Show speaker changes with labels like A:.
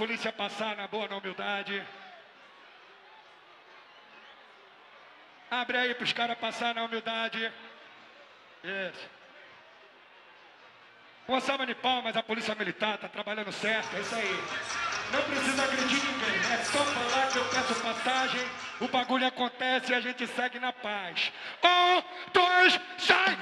A: polícia passar na boa, na humildade. Abre aí para os caras passar na humildade. Isso. Uma salva de palmas, a polícia militar tá trabalhando certo, é isso aí. Não precisa agredir ninguém, né? é só falar que eu peço passagem, o bagulho acontece e a gente segue na paz. Um, dois, sai